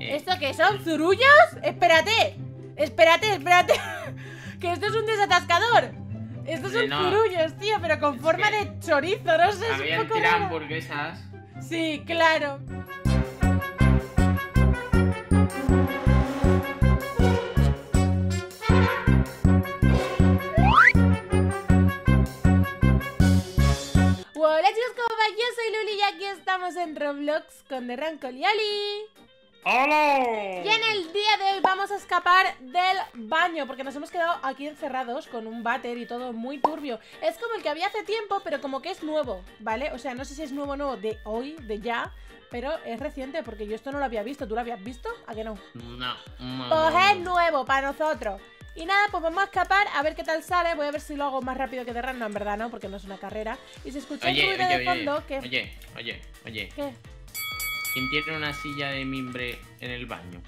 Eh, ¿Esto qué son? ¿Zurullos? Espérate. Espérate, espérate. que esto es un desatascador. Estos son no. zurullos, tío, pero con Es forma de chorizo, no sé, es un Habían poco tirado raro. hamburguesas. Sí, claro. Hola chicos, ¿cómo va? Yo soy Luli y aquí estamos en Roblox con The y Ali. ¡Hola! Y en el día de hoy vamos a escapar del baño Porque nos hemos quedado aquí encerrados con un váter y todo muy turbio Es como el que había hace tiempo, pero como que es nuevo, ¿vale? O sea, no sé si es nuevo nuevo de hoy, de ya Pero es reciente porque yo esto no lo había visto ¿Tú lo habías visto? ¿A que no? No, no, Pues no, es no. nuevo para nosotros y nada, pues vamos a escapar a ver qué tal sale. Voy a ver si lo hago más rápido que de Run. No, en verdad no, porque no es una carrera. Y se escucha Oye, un ruido de fondo oye, que... oye, oye, oye. ¿Qué? ¿Quién tiene una silla de mimbre en el baño?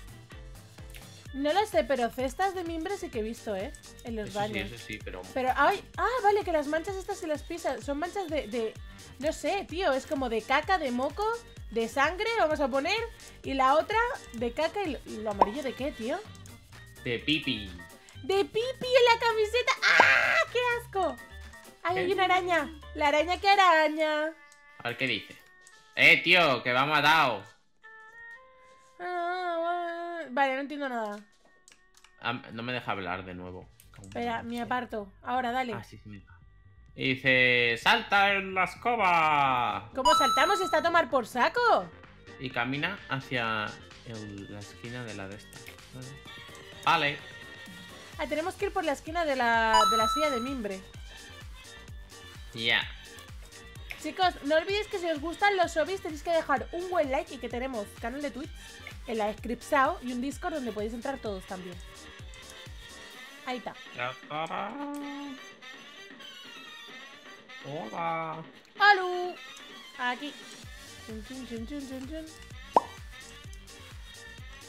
No lo sé, pero cestas de mimbre sí que he visto, ¿eh? En los Eso baños. sí, eso sí, pero... Pero, ay, ah, vale, que las manchas estas se las pisas. Son manchas de, de, no sé, tío, es como de caca, de moco, de sangre, vamos a poner. Y la otra de caca y lo, amarillo de qué, tío? De pipi. De pipi en la camiseta. ¡Ah! ¡Qué asco! Ay, hay una araña. La araña que araña. A ver qué dice. Eh, tío, que va matado. Ah, ah, Vale, no entiendo nada. Ah, no me deja hablar de nuevo. Espera, me aparto. Ahora, dale. Ah, sí, sí. Y dice, salta en la escoba. ¿Cómo saltamos? ¿Está a tomar por saco? Y camina hacia el- la esquina de la de esta. Vale. Ah, tenemos que ir por la esquina de la, de la silla de mimbre. Ya. Chicos, no olvidéis que si os gustan los hobbies tenéis que dejar un buen like y que tenemos canal de Twitch en la descripción y un Discord donde podéis entrar todos también. Ahí está. Hola. ¡Alú! Aquí.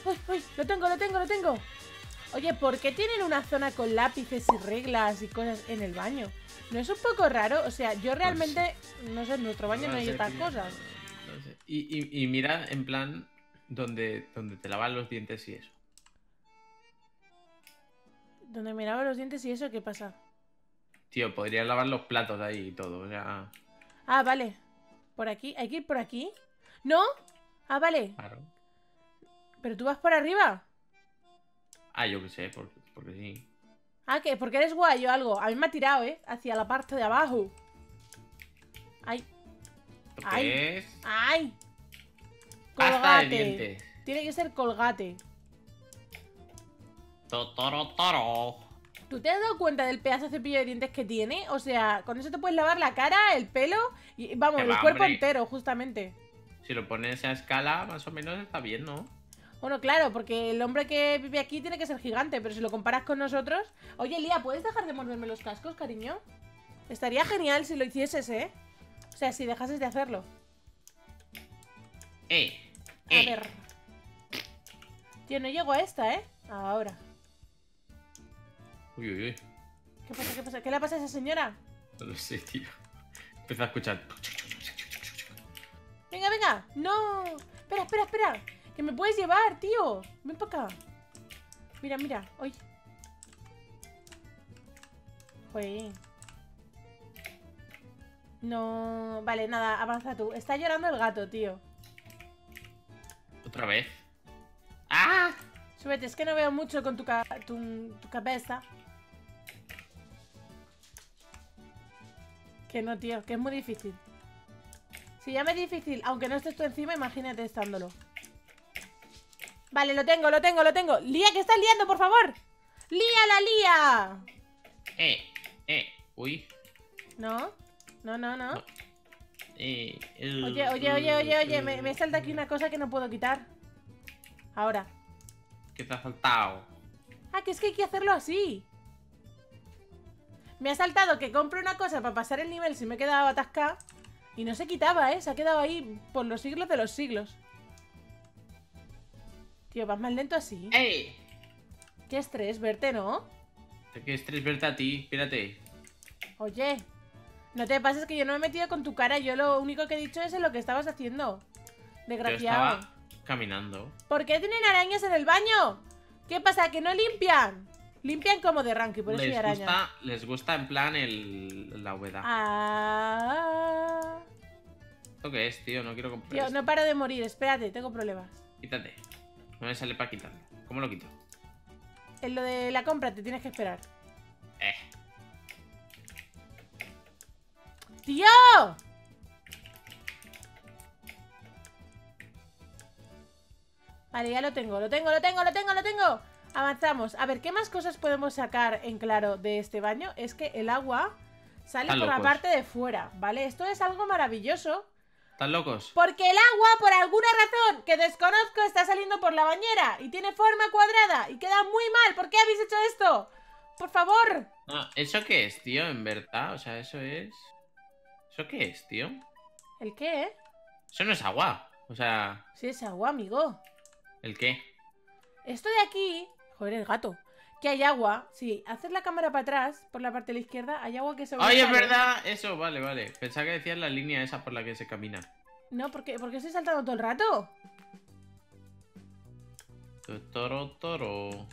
¡Uy, uy! Lo tengo, lo tengo, lo tengo. Oye, ¿por qué tienen una zona con lápices y reglas y cosas en el baño? ¿No es un poco raro? O sea, yo realmente, no sé, en nuestro baño no, hay estas cosas. Y, y, y mira en plan donde, donde te lavan los dientes y eso. Donde miraba los dientes y eso, ¿qué pasa? Tío, podrías lavar los platos ahí y todo. O sea, Ah, vale. ¿Por aquí? ¿Hay que ir por aquí? ¿No? Ah, vale. claro. ¿Pero tú vas por arriba? Ah, yo qué sé, porque, porque sí. Ah, ¿qué? Porque eres guay o algo. A mí me ha tirado, ¿eh? Hacia la parte de abajo. Ay, ¿Esto Ay. es? ay. Pasta de Colgate. dientes. Tiene que ser colgate. Totoro, toro. ¿Tú te has dado cuenta del pedazo de cepillo de dientes que tiene? O sea, con eso te puedes lavar la cara, el pelo y, vamos, Que el va, cuerpo hombre. entero, justamente. Si lo pones a escala, más o menos está bien, ¿no? Bueno, claro, porque el hombre que vive aquí tiene que ser gigante, pero si lo comparas con nosotros... Oye, Lía, ¿puedes dejar de morderme los cascos, cariño? Estaría genial si lo hicieses, ¿eh? O sea, si dejases de hacerlo. Eh. A eh. ver. Tío, no llego a esta, ¿eh? Ahora. Uy, uy, uy. ¿Qué pasa? ¿Qué pasa? ¿Qué le pasa a esa señora? No lo sé, tío. Empezó a escuchar. Venga, venga. No. Espera, espera, espera. Que me puedes llevar, tío. Ven para acá. Mira, mira. Uy. Joder. No. Vale, nada. Avanza tú. Está llorando el gato, tío. Otra vez. ¡Ah! Súbete, es que no veo mucho con tu, ca- tu, tu cabeza. Que no, tío, que es muy difícil. Si ya me es difícil, aunque no estés tú encima, imagínate estándolo. Vale, lo tengo, lo tengo, lo tengo. Lía, que estás liando, por favor. ¡Lía la lía! Eh, eh. Uy. ¿No? No, no, no. No. Eh, el- Oye, oye, oye, oye, oye, me, me salta aquí una cosa que no puedo quitar. Ahora. ¿Qué te ha saltado? Ah, que es que hay que hacerlo así. Me ha saltado que compre una cosa para pasar el nivel si me he quedado atascada. Y no se quitaba, ¿eh? Se ha quedado ahí por los siglos de los siglos. Tío, vas más lento así. ¡Eh! Qué estrés verte, ¿no? Qué estrés verte a ti, espérate. Oye, no te pases que yo no me he metido con tu cara. Yo lo único que he dicho es en lo que estabas haciendo. Yo Desgraciado. estaba, caminando. ¿Por qué tienen arañas en el baño? ¿Qué pasa? ¿Que no limpian? Limpian como de rank y por eso hay arañas. gusta, les gusta en plan el, la humedad. Ah. ¿Esto qué es, tío? No quiero comprar Tío, esto. no paro de morir, espérate, tengo problemas. Quítate. No me sale para quitarlo. ¿Cómo lo quito? En lo de la compra te tienes que esperar. Eh. ¡Tío! Vale, ya lo tengo, lo tengo, lo tengo, lo tengo, lo tengo. Avanzamos. A ver, ¿qué más cosas podemos sacar en claro de este baño? Es que el agua sale Están por la parte de fuera, ¿vale? Esto es algo maravilloso. ¿Están locos? Porque el agua, por alguna razón que desconozco, está saliendo por la bañera y tiene forma cuadrada y queda muy mal. ¿Por qué habéis hecho esto? Por favor. No, ¿Eso qué es, tío? En verdad, o sea, eso es... ¿Eso qué es, tío? ¿El qué? Eso no es agua. O sea, Sí, es agua, amigo. ¿el qué? Esto de aquí... Joder, el gato. Que hay agua. Si haces la cámara para atrás, por la parte de la izquierda, hay agua que se ¡Ay, es verdad! Eso, vale, vale. Pensaba que decías la línea esa por la que se camina. No, ¿por qué, ¿por qué estoy saltando todo el rato? Toro, toro.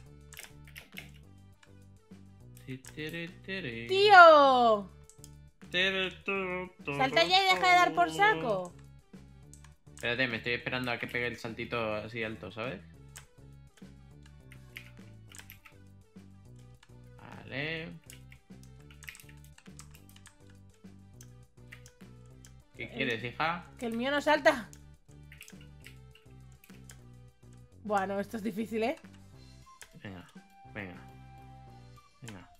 ¡Tío! Toro, toro, Salta ya y deja de dar por saco. Espérate, me estoy esperando a que pegue el saltito así alto, ¿sabes? ¿Qué quieres, hija? Que el mío no salta. Bueno, esto es difícil, ¿eh? Venga, venga. Venga.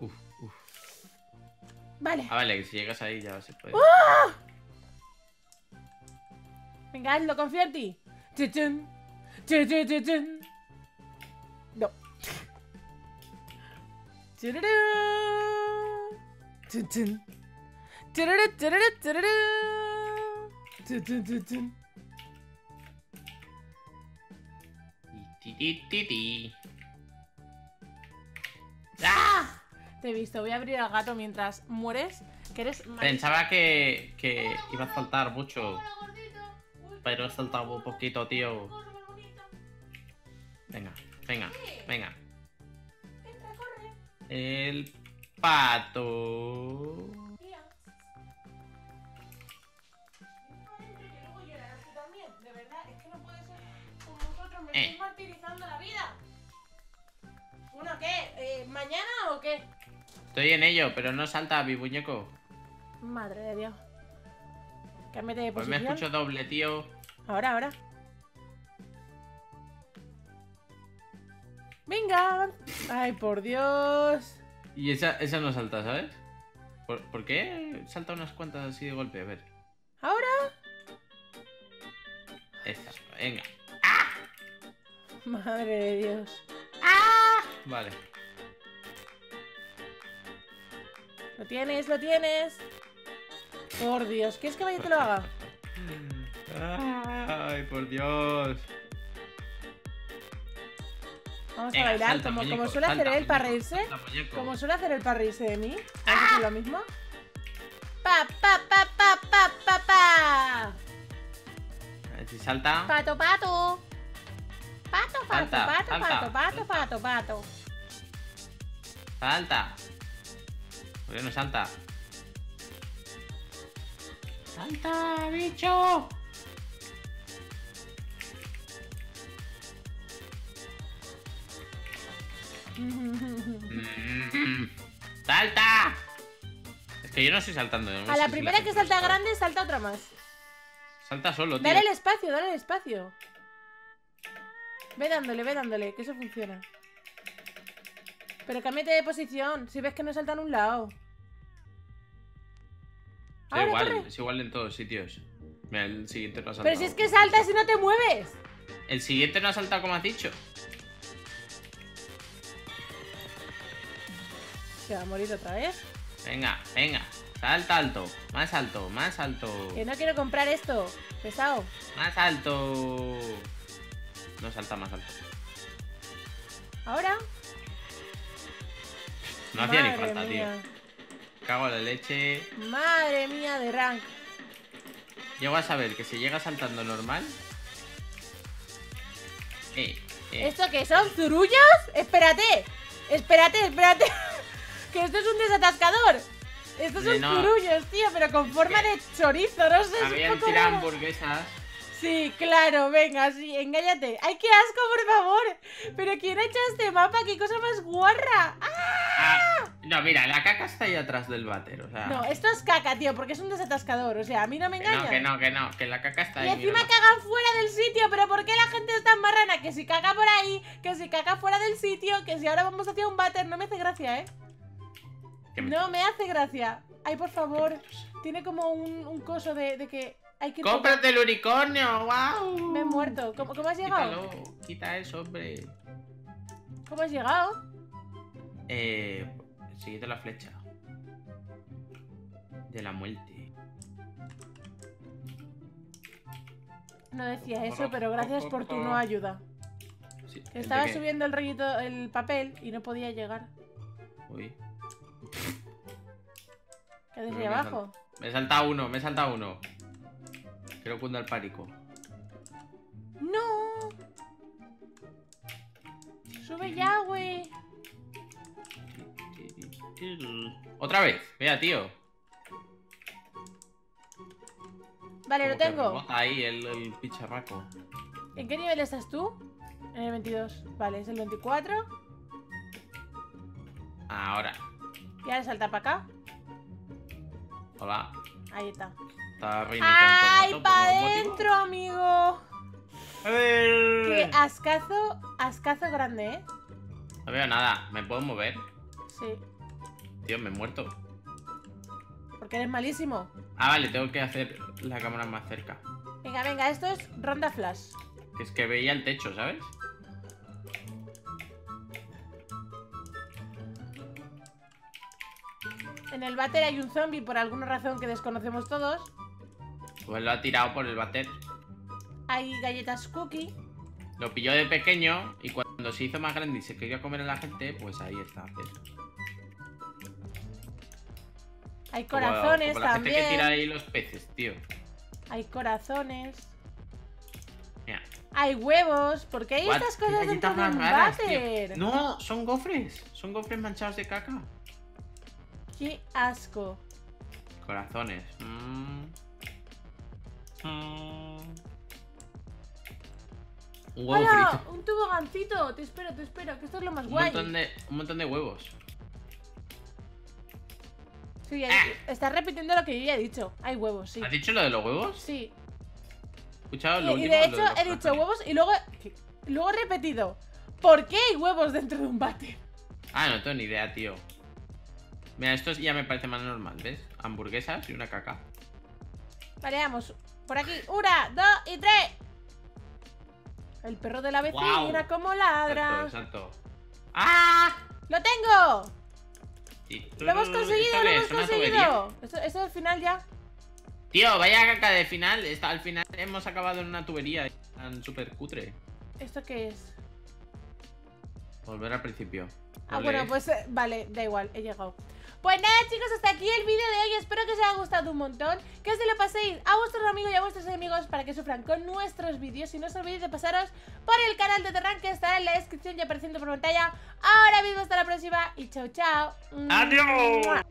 Uf, uf. Vale. Ah, vale, que si llegas ahí ya se puede. Venga, hazlo, confío en ti. Chuchun. Chu, chu, chu, chun. No. Chururú. ¡Ah! Te he visto, voy a abrir al gato mientras mueres. Que eres mal- Pensaba que, que iba a saltar mucho, pero he saltado un poquito, tío. Venga, venga, venga. Entra, corre. El pato. ¿Mañana o qué? Estoy en ello, pero no salta mi muñeco. Madre de Dios. Cámbiate de Pues me posición. escucho doble, tío. Ahora, ahora. Venga. Ay, por Dios. Y esa, esa no salta, ¿sabes? ¿Por, por qué salta unas cuantas así de golpe? A ver. Ahora. Esta, venga. Madre de Dios. Vale. Lo tienes, lo tienes. Por Dios, ¿quieres que vaya y te lo haga? Ay, por Dios. Vamos Venga, a bailar, salta, como, muñeco, como suele hacer salta, él para reírse. salta, muñeco. Como suele hacer él para reírse de mí. ¿Vas a hacer lo mismo? Pa, pa, pa, pa, pa, pa, pa. A ver si salta. Pato, pato. Pato, pato, Salta, pato, salta, pato, pato, salta. pato, pato. Salta. ¿Por qué no salta? ¡Salta, bicho! Mm, ¡Salta! Es que yo no estoy saltando. no A la si primera que salta grande, salta otra más. Salta solo, tío. Dale el espacio, dale el espacio. Ve dándole, ve dándole, que eso funciona. Pero cámbiate de posición, si ves que no salta en un lado. Da Ahora, igual, corre. es igual en todos sitios. Mira, el siguiente no ha saltado. Pero si es que saltas y no te mueves. El siguiente no ha saltado como has dicho. Se va a morir otra vez. Venga, venga. Salta alto. Más alto, más alto. Que no quiero comprar esto. Pesado. Más alto. No salta más alto. Ahora. No hacía ni falta, mía. tío. Cago en la leche. Madre mía de rank. Llego a saber que si llega saltando normal, Eh, eh. ¿Esto qué son? ¿Zurullos? Espérate. Espérate, espérate. que esto es un desatascador. Estos son No. zurullos, tío, pero con forma de chorizo, no sé. es un Habían poco tirado raro. hamburguesas. Sí, claro, venga, sí, engáñate. ¡Ay, qué asco, por favor! ¿Pero quién ha hecho este mapa? ¡Qué cosa más guarra! ¡Ah! No, mira, la caca está ahí atrás del váter, o sea. No, esto es caca, tío, porque es un desatascador. O sea, a mí no me que engañan. no, que no, que no, que la caca está Y ahí. encima mírala. cagan fuera del sitio, pero ¿por qué la gente es tan marrana? Que si caga por ahí, que si caga fuera del sitio, que si ahora vamos hacia un váter, no me hace gracia, ¿eh? Me- No me hace gracia. Ay, por favor, tiene como un, un coso de, de que hay que... ¡Cómprate el unicornio! ¡Wow! Me he muerto. ¿Cómo, cómo has llegado? Quítalo, quita eso, hombre. ¿Cómo has llegado? Eh. Siguiendo la flecha. De la muerte. No decía eso, pero gracias por tu no ayuda. Sí, Que ¿el estaba subiendo el rollito, el papel y no podía llegar. Uy. ¿Qué me abajo? Me he saltado uno, me he saltado uno. Quiero cunda el pánico. ¡No! Sube ya, güey. Otra vez, vea, tío. Vale, lo tengo. ahí el, el picharraco. ¿En qué nivel estás tú? En el 22. Vale, es el 24. Ahora. Y ahora salta para acá. Hola. Ahí está. Todo ¡Ay, para adentro, amigo! A ver. Qué ascazo, ascazo grande, ¿eh? No veo nada. ¿Me puedo mover? Sí. Tío, me he muerto. Porque eres malísimo. Ah, vale, tengo que hacer la cámara más cerca. Venga, venga, esto es ronda flash. Que es que veía el techo, ¿sabes? En el váter hay un zombie por alguna razón que desconocemos todos. Pues lo ha tirado por el bater. Hay galletas cookie. Lo pilló de pequeño y cuando se hizo más grande y se quería comer a la gente, pues ahí está. Hay corazones como la gente que tira también. ahí los peces, tío. Hay corazones. Mira. Hay huevos. ¿Por qué hay What? estas ¿Qué cosas dentro de un raras, tío? váter? No, son gofres. Son gofres manchados de caca. Qué asco. Corazones. Mm. Mm. Un huevo ¡Hola! frito. Un tobogancito. Te espero, te espero. Que esto es lo más Un guay. montón, de, un montón de huevos. Sí, Ah. estás repitiendo lo que yo ya he dicho. Hay huevos, sí. ¿Has dicho lo de los huevos? Sí. ¿He escuchado Y, lo y último? de lo hecho he dicho huevos y luego, luego he repetido. ¿Por qué hay huevos dentro de un váter? Ah, no tengo ni idea, tío. Mira, esto ya me parece más normal, ¿ves? Hamburguesas y una caca. Vale, vamos. Por aquí. Una, dos y tres. El perro de la vecina, Guau. como ladra. Exacto, exacto. ¡Ah! ¡Lo tengo! ¡Lo hemos conseguido! ¿Esto ¡Lo hemos conseguido! Esto, esto es el final ya. Tío, vaya caca de final. Esta- al final hemos acabado en una tubería tan súper cutre. ¿Esto qué es? Volver al principio. Ah, ¿Lo bueno, pues eh, vale, da igual, he llegado. Pues nada, chicos, hasta aquí el vídeo de hoy. Espero que os haya gustado un montón. Que os lo paséis a vuestros amigos y a vuestros enemigos para que sufran con nuestros vídeos. Y no os olvidéis de pasaros por el canal de Terran que estará en la descripción y apareciendo por pantalla. Ahora mismo, hasta la próxima y chao, chao. ¡Adiós!